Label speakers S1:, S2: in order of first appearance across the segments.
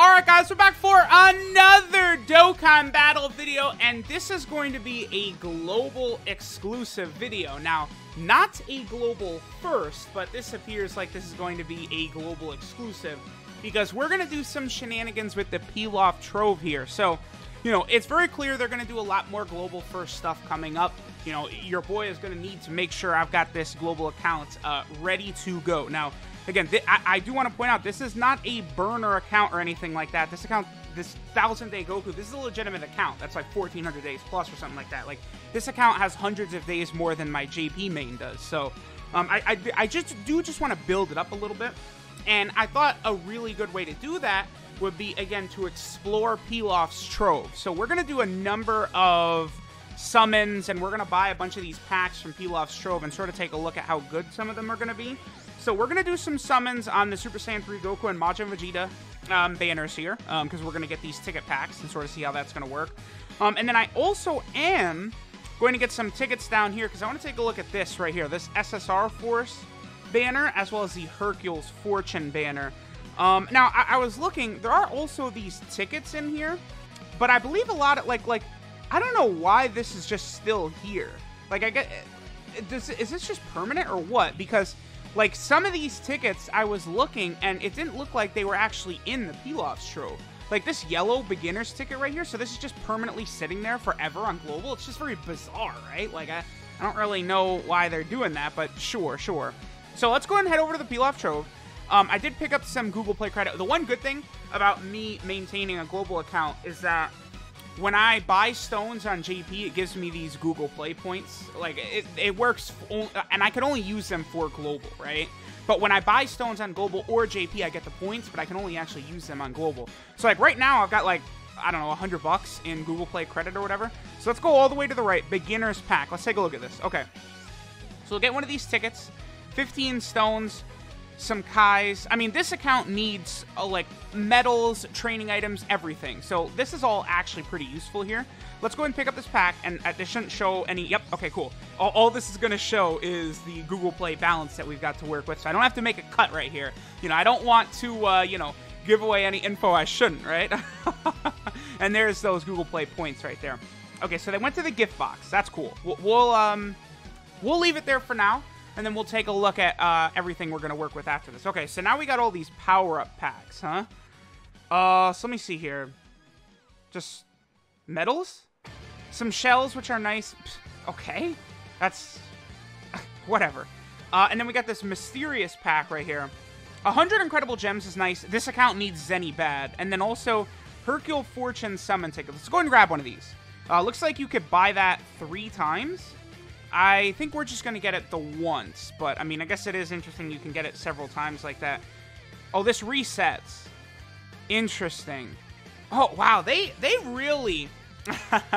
S1: Alright guys, we're back for another Dokkan Battle video, and this is going to be a global exclusive video. Now, not a global first, but this appears like this is going to be a global exclusive, because we're going to do some shenanigans with the Pilaf Trove here. So, you know, it's very clear they're going to do a lot more global first stuff coming up. You know, your boy is going to need to make sure I've got this global account uh, ready to go. Now, Again, I, I, do want to point out, this is not a burner account or anything like that. This account, this 1000 day Goku, this is a legitimate account. That's like 1400 days plus or something like that. Like, this account has hundreds of days more than my JP main does. So, um, I, I, I just do just want to build it up a little bit. And I thought a really good way to do that would be, again, to explore Pilaf's Trove. So we're to do a number of summons, and we're to buy a bunch of these packs from Pilaf's Trove and sort of take a look at how good some of them are to be. So we're going to do some summons on the Super Saiyan 3 Goku and Majin Vegeta um, banners here, because um, we're going to get these ticket packs and sort of see how that's going to work. Um, and then I also am going to get some tickets down here, because I want to take a look at this right here, this SSR Force banner, as well as the Hercules Fortune banner. Um, now, I, I was looking, there are also these tickets in here, but I believe a lot of, like, like, I don't know why this is just still here. Like, I get, does, is this just permanent or what? Because like, some of these tickets, I was looking, and it didn't look like they were actually in the Pilaf's Trove. Like, this yellow beginner's ticket right here, so this is just permanently sitting there forever on Global. It's just very bizarre, right? Like, I, I don't really know why they're doing that, but sure, sure. So let's go ahead and head over to the Pilaf Trove. Um, I did pick up some Google Play credit. The one good thing about me maintaining a global account is that when I buy stones on JP, it gives me these Google Play points. Like, it, it works, and I can only use them for global, right? But when I buy stones on global or JP, I get the points, but I can only actually use them on global. So, like, right now, I've got, like, I don't know, 100 bucks in Google Play credit or whatever. So let's go all the way to the right. Beginner's pack. Let's take a look at this. Okay. So we'll get one of these tickets. 15 stones some Kais. I mean, this account needs uh, like medals, training items, everything. So this is all actually pretty useful here. Let's go and pick up this pack, and uh, this shouldn't show any. Yep. Okay. Cool. All, all this is going to show is the Google Play balance that we've got to work with. So I don't have to make a cut right here. You know, I don't want to, uh, you know, give away any info I shouldn't, right? and there's those Google Play points right there. Okay, so they went to the gift box. That's cool. We'll, we'll um, we'll leave it there for now and then we'll take a look at uh, everything we're going to work with after this. Okay, so now we got all these power-up packs, huh? Uh, so let me see here. Just medals? Some shells, which are nice. Okay, that's... whatever. Uh, and then we got this mysterious pack right here. 100 incredible gems is nice. This account needs Zeni bad. And then also Hercule Fortune summon ticket. Let's go and grab one of these. Uh, looks like you could buy that three times. I think we're just going to get it the once, but I mean, I guess it is interesting you can get it several times like that. Oh, this resets. Interesting. Oh, wow, they they really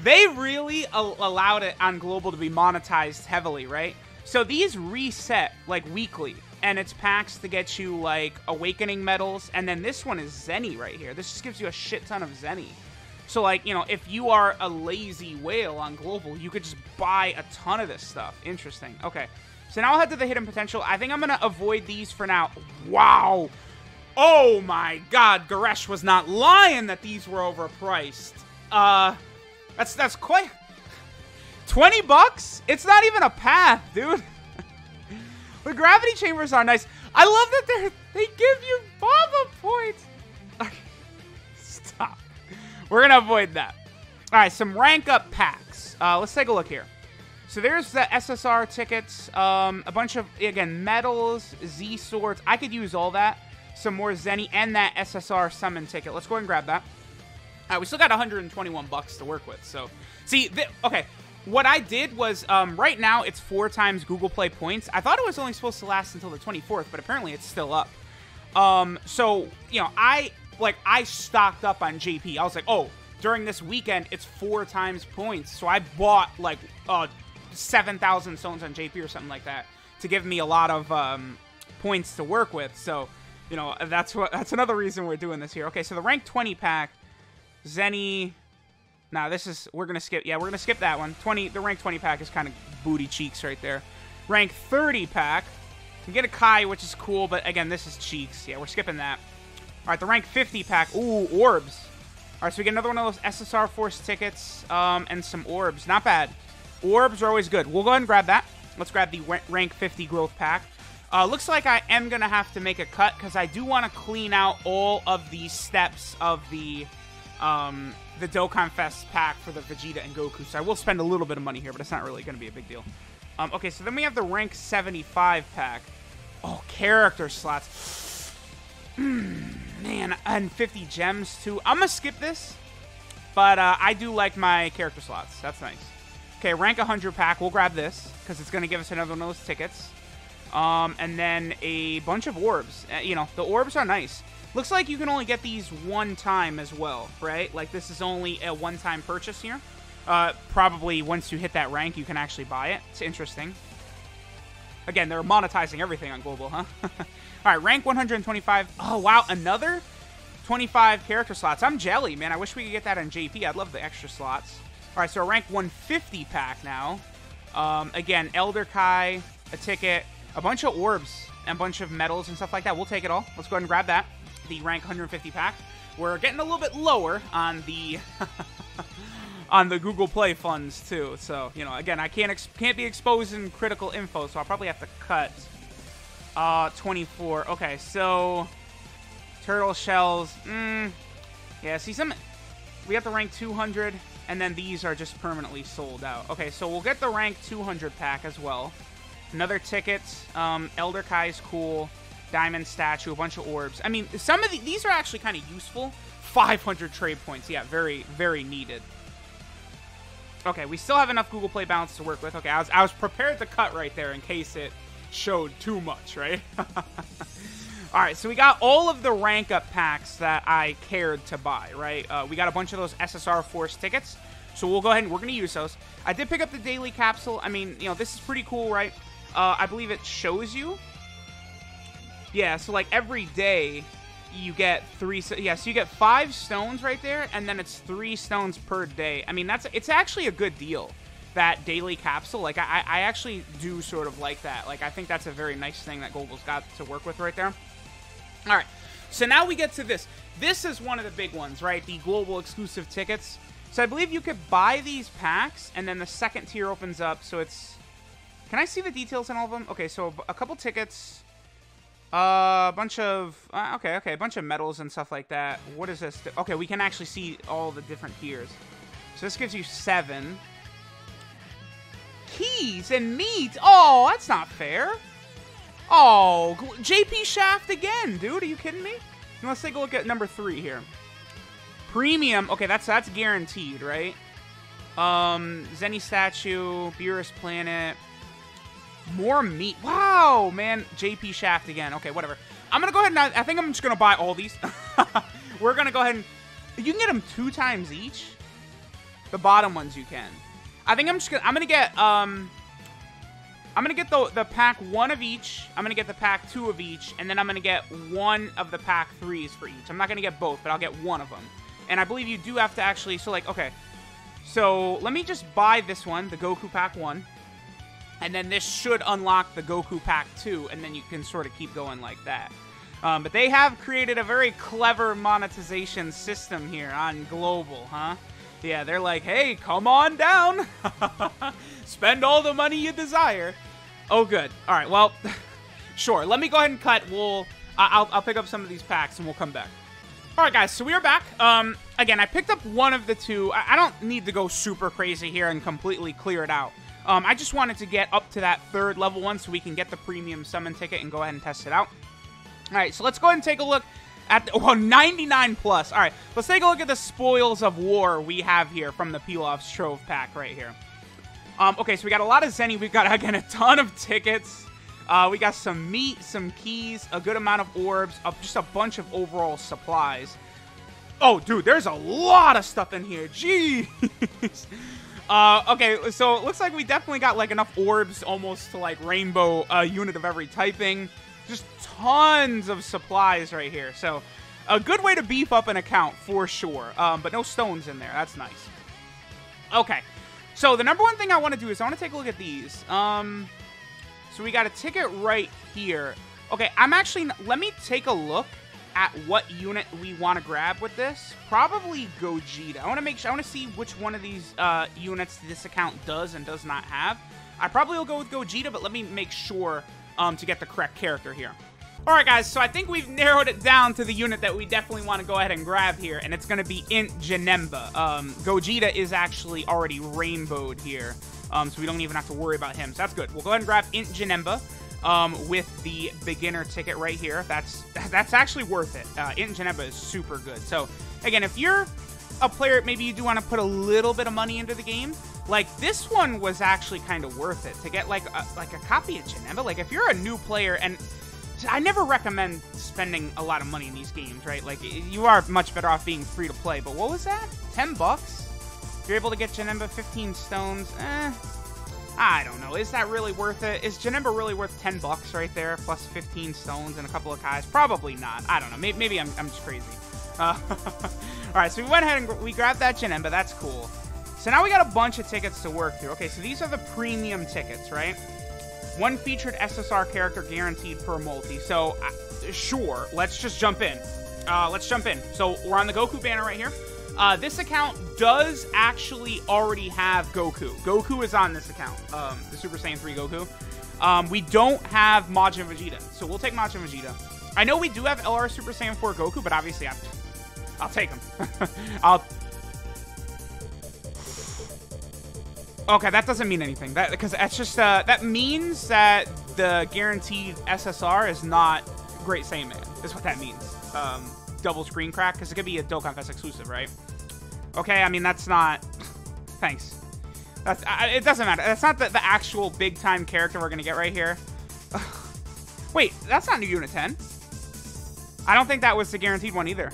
S1: they really allowed it on global to be monetized heavily, right? So these reset like weekly and it's packs to get you like awakening medals and then this one is Zeni right here. This just gives you a shit ton of Zeni. So, like, you know, if you are a lazy whale on global, you could just buy a ton of this stuff. Interesting. Okay. So now I'll head to the hidden potential. I think I'm going to avoid these for now. Wow. Oh my god, Goresh was not lying that these were overpriced. Uh, that's, that's quite... 20 bucks? It's not even a path, dude. the gravity chambers are nice. I love that they they give you Baba points. We're going to avoid that. All right, some rank up packs. Uh, let's take a look here. So there's the SSR tickets, um, a bunch of, again, medals, Z swords. I could use all that. Some more Zeni and that SSR summon ticket. Let's go and grab that. All right, we still got 121 bucks to work with. So, see, okay, what I did was, um, right now, it's four times Google Play points. I thought it was only supposed to last until the 24th, but apparently it's still up. Um, so, you know, I like I stocked up on JP. I was like, oh, during this weekend, it's four times points. So I bought like uh, 7,000 stones on JP or something like that to give me a lot of um, points to work with. So, you know, that's what that's another reason we're doing this here. Okay, so the rank 20 pack, Zeni. Now this is we're gonna skip. Yeah, we're gonna skip that one. 20. The rank 20 pack is kind of booty cheeks right there. Rank 30 pack. You get a Kai, which is cool, but again, this is cheeks. Yeah, we're skipping that. All right, the rank 50 pack. Ooh, orbs. All right, so we get another one of those SSR Force tickets um, and some orbs. Not bad. Orbs are always good. We'll go ahead and grab that. Let's grab the rank 50 growth pack. Uh, looks like I am going to have to make a cut because I do want to clean out all of the steps of the um, the Dokkan Fest pack for the Vegeta and Goku. So I will spend a little bit of money here, but it's not really going to be a big deal. Um, okay, so then we have the rank 75 pack. Oh, character slots. Man, and 50 gems too. I'm to skip this, but uh, I do like my character slots. That's nice. Okay, rank 100 pack. We'll grab this because it's to give us another one of those tickets. Um, and then a bunch of orbs. Uh, you know, the orbs are nice. Looks like you can only get these one time as well, right? Like this is only a one-time purchase here. Uh, probably once you hit that rank, you can actually buy it. It's interesting. Again, they're monetizing everything on Global, huh? All right, rank 125. Oh, wow, another 25 character slots. I'm jelly, man. I wish we could get that on JP. I'd love the extra slots. All right, so a rank 150 pack now. Um, again, Elder Kai, a ticket, a bunch of orbs, and a bunch of medals and stuff like that. We'll take it all. Let's go ahead and grab that. The rank 150 pack. We're getting a little bit lower on the on the Google Play funds too. So you know, again, I can't can't be exposing critical info, so I'll probably have to cut. Uh, 24. Okay, so turtle shells. Mm, yeah, see some. We have the rank 200, and then these are just permanently sold out. Okay, so we'll get the rank 200 pack as well. Another ticket. Um, Elder Kai's cool. Diamond statue, a bunch of orbs. I mean, some of the, these are actually kind of useful. 500 trade points. Yeah, very, very needed. Okay, we still have enough Google Play balance to work with. Okay, I was, I was prepared to cut right there in case it showed too much, right? all right, so we got all of the rank up packs that I cared to buy, right? Uh, we got a bunch of those SSR Force tickets, so we'll go ahead and we're going to use those. I did pick up the daily capsule. I mean, you know, this is pretty cool, right? Uh, I believe it shows you. Yeah, so like every day you get three. Yeah, so you get five stones right there, and then it's three stones per day. I mean, that's it's actually a good deal. That daily capsule, like I, I actually do sort of like that. Like I think that's a very nice thing that Global's got to work with right there. All right, so now we get to this. This is one of the big ones, right? The global exclusive tickets. So I believe you could buy these packs, and then the second tier opens up. So it's. Can I see the details on all of them? Okay, so a couple tickets. Uh, a bunch of uh, okay, okay, a bunch of medals and stuff like that. What is this? Okay, we can actually see all the different tiers. So this gives you seven keys and meat. Oh, that's not fair. Oh, JP Shaft again, dude. Are you kidding me? Let's take a look at number three here. Premium. Okay, that's that's guaranteed, right? Um, Zeni statue, Beerus planet. More meat. Wow, man. JP Shaft again. Okay, whatever. I'm going to go ahead and... I, I think I'm just going to buy all these. We're going to go ahead and... You can get them two times each. The bottom ones you can. I think I'm just to... I'm to get... um. I'm to get the, the pack one of each. I'm to get the pack two of each. And then I'm to get one of the pack threes for each. I'm not to get both, but I'll get one of them. And I believe you do have to actually... So, like, okay. So, let me just buy this one, the Goku pack one. And then this should unlock the Goku Pack 2, and then you can sort of keep going like that. Um, but they have created a very clever monetization system here on Global, huh? Yeah, they're like, hey, come on down. Spend all the money you desire. Oh, good. All right, well, sure. Let me go ahead and cut. We'll, I'll, I'll pick up some of these packs, and we'll come back. All right, guys, so we are back. Um, again, I picked up one of the two. I, I don't need to go super crazy here and completely clear it out. Um, I just wanted to get up to that third level one so we can get the premium summon ticket and go ahead and test it out. All right, so let's go ahead and take a look at the, well, 99 plus. All right, let's take a look at the spoils of war we have here from the Pilaf's Trove pack right here. Um, okay, so we got a lot of Zeni. We've got, again, a ton of tickets. Uh, we got some meat, some keys, a good amount of orbs, uh, just a bunch of overall supplies. Oh, dude, there's a lot of stuff in here. Jeez. Uh, okay, so it looks like we definitely got like enough orbs almost to like rainbow a uh, unit of every typing. Just tons of supplies right here. So a good way to beef up an account for sure. Um, but no stones in there. That's nice. Okay. So the number one thing I want to do is I want to take a look at these. Um, so we got a ticket right here. Okay, I'm actually... Let me take a look at what unit we want to grab with this. Probably Gogeta. I want to make sure, I want to see which one of these uh, units this account does and does not have. I probably will go with Gogeta, but let me make sure um, to get the correct character here. Alright guys, so I think we've narrowed it down to the unit that we definitely want to go ahead and grab here, and it's going to be Int Janemba. Um, Gogeta is actually already rainbowed here, um, so we don't even have to worry about him, so that's good. We'll go ahead and grab Int Janemba um, with the beginner ticket right here. That's that's actually worth it. Uh, Int Janemba is super good. So, again, if you're a player, maybe you do want to put a little bit of money into the game, like this one was actually kind of worth it to get like a, like a copy of Janemba. Like if you're a new player and I never recommend spending a lot of money in these games, right? Like, you are much better off being free to play. But what was that? 10 bucks? You're able to get Janemba 15 stones? Eh. I don't know. Is that really worth it? Is Janemba really worth 10 bucks right there, plus 15 stones and a couple of Kais? Probably not. I don't know. Maybe, maybe I'm, I'm just crazy. Uh, Alright, so we went ahead and we grabbed that Janemba. That's cool. So now we got a bunch of tickets to work through. Okay, so these are the premium tickets, right? One featured SSR character guaranteed per multi. So, uh, sure, let's just jump in. Uh, let's jump in. So, we're on the Goku banner right here. Uh, this account does actually already have Goku. Goku is on this account, um, the Super Saiyan 3 Goku. Um, we don't have Majin Vegeta, so we'll take Majin Vegeta. I know we do have LR Super Saiyan 4 Goku, but obviously i I'll take him. I'll Okay, that doesn't mean anything. That because that's just uh, that means that the guaranteed SSR is not Great Saiyan Is what that means. Um, double screen crack because it could be a Dokkan Fest exclusive, right? Okay, I mean that's not. Thanks. That's uh, it. Doesn't matter. That's not the, the actual big time character we're gonna get right here. Wait, that's not new Unit 10. I don't think that was the guaranteed one either.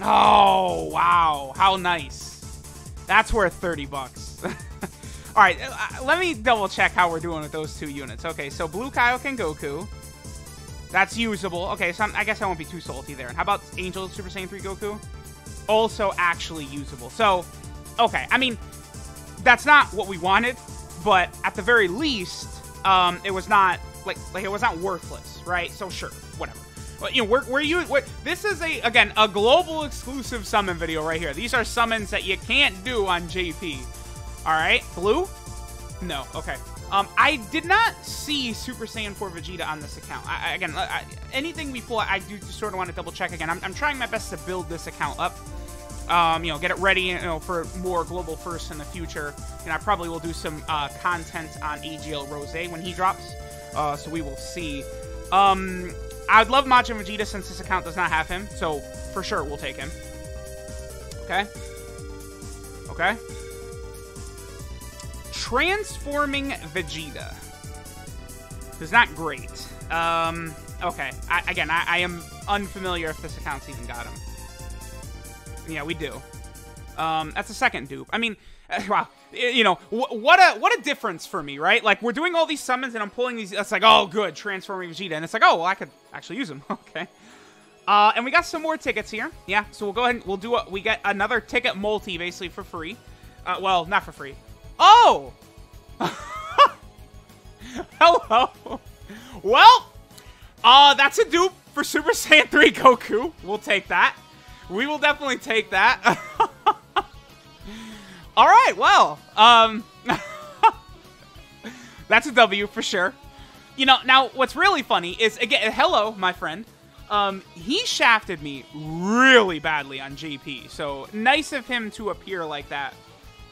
S1: Oh, wow. How nice. That's worth 30 bucks. All right, uh, let me double check how we're doing with those two units. Okay, so Blue Kaioken Goku. That's usable. Okay, so I'm, i guess I won't be too salty there. And how about Angel Super Saiyan 3 Goku? Also actually usable. So, okay, I mean, that's not what we wanted, but at the very least, um, it was not, like, like it was not worthless, right? So sure, whatever you know, we're you. This is a again a global exclusive summon video right here. These are summons that you can't do on JP. All right, blue. No, okay. Um, I did not see Super Saiyan 4 Vegeta on this account. I, again, I, anything we pull, I do sort of want to double check again. I'm, I'm trying my best to build this account up. Um, you know, get it ready, you know, for more global firsts in the future. And I probably will do some uh, content on AGL Rose when he drops. Uh, so we will see. Um, I would love Majin Vegeta since this account does not have him, so for sure we'll take him. Okay. Okay. Transforming Vegeta. Is not great. Um, okay. I, again, I, I, am unfamiliar if this account's even got him. Yeah, we do. Um, that's a second dupe. I mean, wow, you know what a what a difference for me, right? Like we're doing all these summons and I'm pulling these. It's like oh good, transforming Vegeta, and it's like oh well I could actually use them. okay. Uh, and we got some more tickets here. Yeah, so we'll go ahead and we'll do a, we get another ticket multi basically for free. Uh, well, not for free. Oh! Hello. Well, uh, that's a dupe for Super Saiyan 3 Goku. We'll take that. We will definitely take that. All right, well, um, that's a W for sure. You know, now what's really funny is again, hello, my friend. Um, he shafted me really badly on JP, so nice of him to appear like that.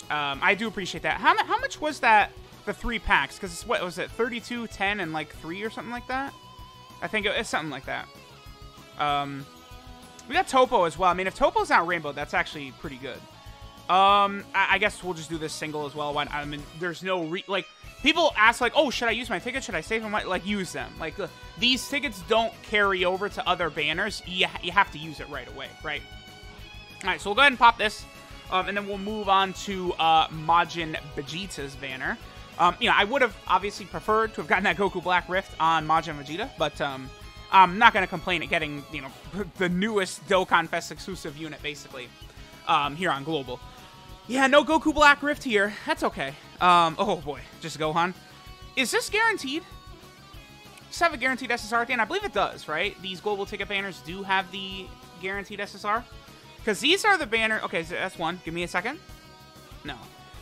S1: Um, I do appreciate that. How, how much was that? The three packs? Because what was it? 32, 10, and like three or something like that. I think it's something like that. Um, we got Toppo as well. I mean, if Toppo's not Rainbow, that's actually pretty good. Um, I, I, guess we'll just do this single as well. Why, I mean, there's no re like people ask like, oh, should I use my tickets? Should I save them? Like, use them. Like these tickets don't carry over to other banners. You you have to use it right away, right? All right, so we'll go ahead and pop this, um, and then we'll move on to uh, Majin Vegeta's banner. Um, you know, I would have obviously preferred to have gotten that Goku Black Rift on Majin Vegeta, but um, I'm not to complain at getting, you know, the newest Dokkan Fest exclusive unit, basically, um, here on Global. Yeah, no Goku Black Rift here. That's okay. Um, oh boy, just Gohan. Is this guaranteed? just have a guaranteed SSR at the end? I believe it does, right? These global ticket banners do have the guaranteed SSR. Because these are the banner... Okay, that's one. Give me a second. No.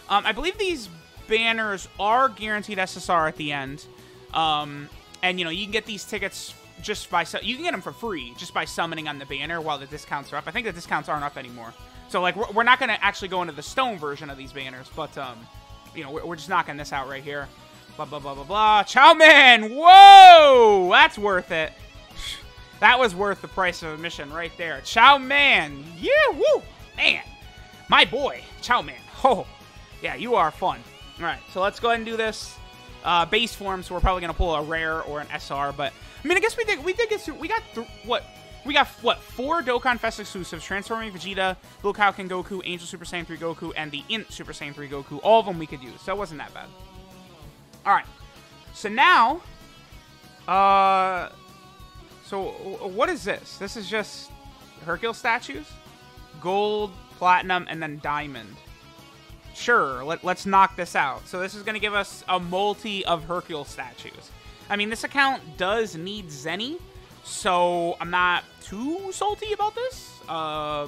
S1: Um, I believe these banners are guaranteed SSR at the end. Um, and, you know, you can get these tickets just by... You can get them for free just by summoning on the banner while the discounts are up. I think the discounts aren't up anymore. So, like, we're, we're not going to actually go into the stone version of these banners, but, um, you know, we're, we're just knocking this out right here. Blah, blah, blah, blah, blah. Chow Man! Whoa! That's worth it. That was worth the price of admission right there. Chow Man! Yeah, woo! Man! My boy, Chow Man. Oh, yeah, you are fun. All right, so let's go ahead and do this. Uh, base form, so we're probably gonna pull a rare or an SR, but I mean, I guess we did. We did get through. We got through what? We got what? Four Dokkan Fest exclusives: Transforming Vegeta, Blue Kaioken Goku, Angel Super Saiyan 3 Goku, and the Int Super Saiyan 3 Goku. All of them we could use, so it wasn't that bad. All right. So now, uh, so what is this? This is just Hercule statues, gold, platinum, and then diamond. Sure, let, us knock this out. So this is going to give us a multi of Hercule statues. I mean, this account does need Zeni, so I'm not too salty about this. Uh,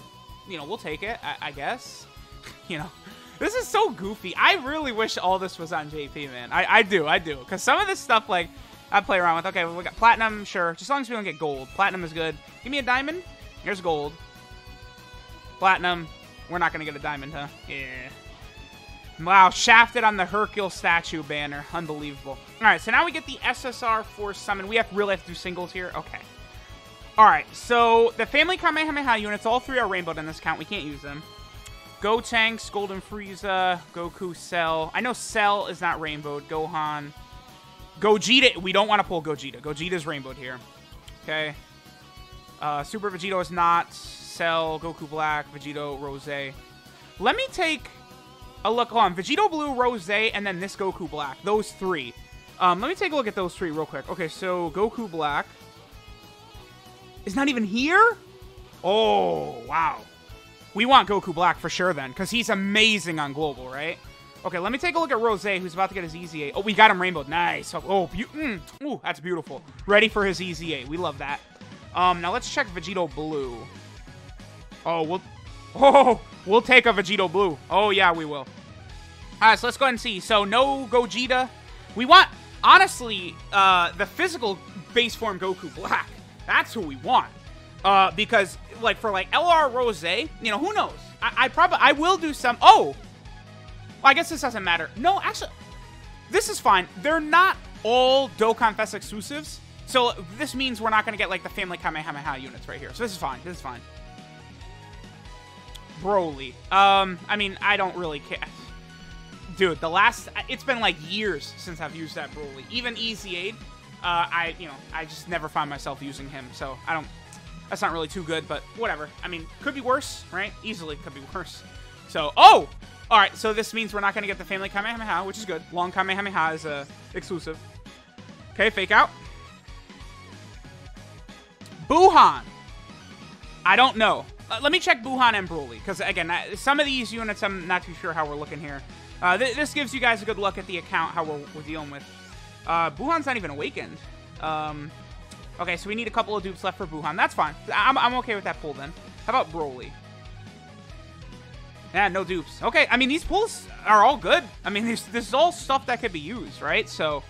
S1: you know, we'll take it, I, I guess. you know, this is so goofy. I really wish all this was on JP, man. I, I do, I do. Because some of this stuff, like, I play around with. Okay, we got platinum, sure. Just as long as we don't get gold. Platinum is good. Give me a diamond. Here's gold. Platinum. We're not going to get a diamond, huh? Yeah. Wow, shafted on the Hercule statue banner. Unbelievable. All right, so now we get the SSR Force Summon. We have really have to do singles here? Okay. All right, so the Family Kamehameha units, all three are rainbowed in this count. We can't use them. Gotenks, Golden Frieza, Goku, Cell. I know Cell is not rainbowed. Gohan. Gogeta. We don't want to pull Gogeta. Gogeta's rainbowed here. Okay. Uh, Super Vegito is not. Cell, Goku Black, Vegito, Rose. Let me take a look on. Vegito Blue, Rose, and then this Goku Black. Those three. Um, let me take a look at those three real quick. Okay, so Goku Black is not even here? Oh, wow. We want Goku Black for sure then, because he's amazing on Global, right? Okay, let me take a look at Rose, who's about to get his EZA. Oh, we got him rainbowed. Nice. Oh, oh mm, ooh, that's beautiful. Ready for his EZA. We love that. Um, now let's check Vegito Blue. Oh, we'll... Oh, we'll take a Vegito Blue. Oh, yeah, we will. All right, so let's go ahead and see. So, no Gogeta. We want, honestly, uh, the physical base form Goku Black. That's who we want. Uh, because, like, for, like, LR Rose, you know, who knows? I, I probably, I will do some, oh! Well, I guess this doesn't matter. No, actually, this is fine. They're not all Dokkan Fest exclusives. So, this means we're not going to get, like, the Family Kamehameha units right here. So, this is fine. This is fine. Broly. Um, I mean, I don't really care. Dude, the last... It's been, like, years since I've used that Broly. Even EZA'd, uh, I, you know, I just never find myself using him. So, I don't... That's not really too good, but whatever. I mean, could be worse, right? Easily could be worse. So, oh! Alright, so this means we're not going to get the Family Kamehameha, which is good. Long Kamehameha is uh, exclusive. Okay, fake out. Buhan. I don't know. Uh, let me check Buhan and Broly, because, again, some of these units I'm not too sure how we're looking here. Uh, th this gives you guys a good look at the account, how we're, we're dealing with. Uh, Buhan's not even awakened. Um, okay, so we need a couple of dupes left for Buhan. That's fine. I'm, I'm okay with that pull, then. How about Broly? Yeah, no dupes. Okay, I mean, these pulls are all good. I mean, this, this is all stuff that could be used, right? So,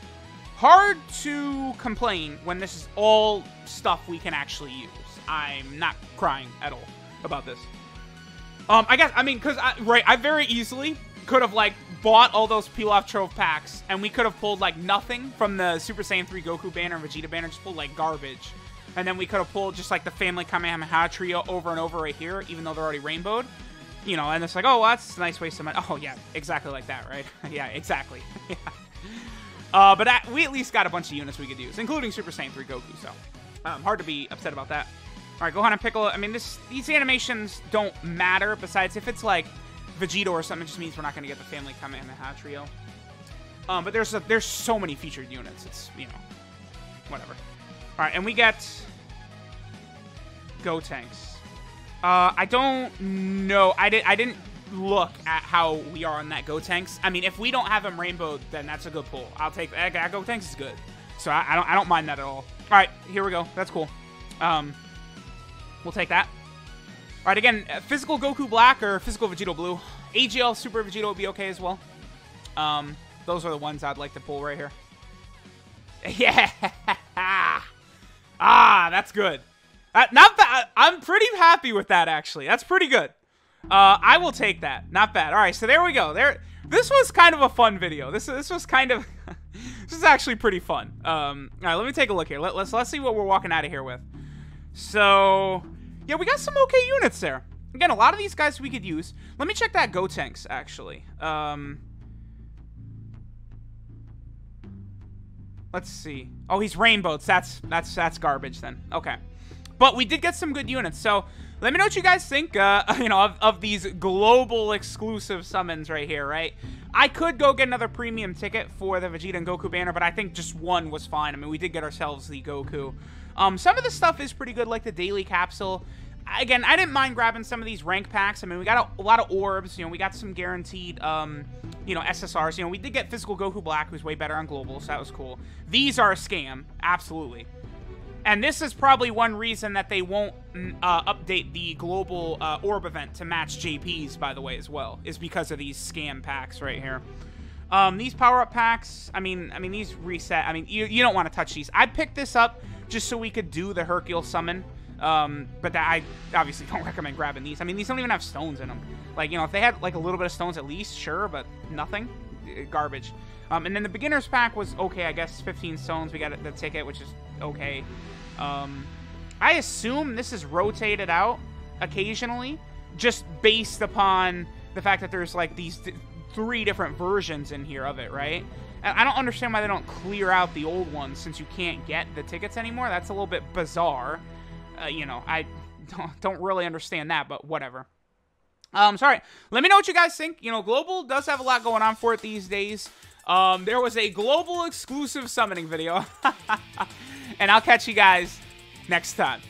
S1: hard to complain when this is all stuff we can actually use. I'm not crying at all about this. Um, I guess, I mean, because, I, right, I very easily could have, like, bought all those Pilaf Trove packs, and we could have pulled, like, nothing from the Super Saiyan 3 Goku banner and Vegeta banner, just pulled, like, garbage. And then we could have pulled just, like, the Family Kamehameha trio over and over right here, even though they're already rainbowed. You know, and it's like, oh, well, that's a nice waste of money. Oh, yeah, exactly like that, right? yeah, exactly. yeah. Uh, but we at least got a bunch of units we could use, including Super Saiyan 3 Goku, so um, hard to be upset about that. All right, Gohan and Piccolo. I mean, this these animations don't matter. Besides, if it's like Vegito or something, it just means we're not going to get the Family Kamehameha trio. Um, but there's a, there's so many featured units. It's you know, whatever. All right, and we get Gotenks. Uh, I don't know. I did I didn't look at how we are on that Gotenks. I mean, if we don't have him rainbowed, then that's a good pull. I'll take that. Gotenks is good. So I, I don't I don't mind that at all. All right, here we go. That's cool. Um, we'll take that. All right, again, uh, physical Goku Black or physical Vegito Blue. AGL Super Vegito would be okay as well. Um, those are the ones I'd like to pull right here. Yeah. ah, that's good. Uh, not bad. I'm pretty happy with that, actually. That's pretty good. Uh, I will take that. Not bad. All right, so there we go. There. This was kind of a fun video. This this was kind of this is actually pretty fun. Um, all right, let me take a look here. Let, let's let's see what we're walking out of here with. So yeah, we got some okay units there. Again, a lot of these guys we could use. Let me check that Gotenks actually. Um, let's see. Oh, he's rainbows. That's that's that's garbage then. Okay. But we did get some good units. So let me know what you guys think, uh, you know, of, of these global exclusive summons right here, right? I could go get another premium ticket for the Vegeta and Goku banner, but I think just one was fine. I mean, we did get ourselves the Goku. Um, some of the stuff is pretty good, like the daily capsule. Again, I didn't mind grabbing some of these rank packs. I mean, we got a, a lot of orbs. You know, we got some guaranteed, um, you know, SSRs. You know, we did get physical Goku Black, who's way better on global, so that was cool. These are a scam, absolutely. And this is probably one reason that they won't mm, uh, update the global uh, orb event to match JP's, by the way, as well, is because of these scam packs right here. Um, these power-up packs, I mean, I mean, these reset. I mean, you, you don't want to touch these. I picked this up just so we could do the Hercule summon. Um, but that I obviously don't recommend grabbing these. I mean, these don't even have stones in them. Like, you know, if they had like a little bit of stones at least, sure, but nothing. Garbage. Um, and then the beginner's pack was okay, I guess, 15 stones. We got the ticket, which is okay. Um, I assume this is rotated out occasionally, just based upon the fact that there's like these th three different versions in here of it, right? And I don't understand why they don't clear out the old ones since you can't get the tickets anymore. That's a little bit bizarre. Uh, you know, I don't, don't really understand that, but whatever. Um, sorry. Let me know what you guys think. You know, Global does have a lot going on for it these days. Um, there was a global exclusive summoning video. and I'll catch you guys next time.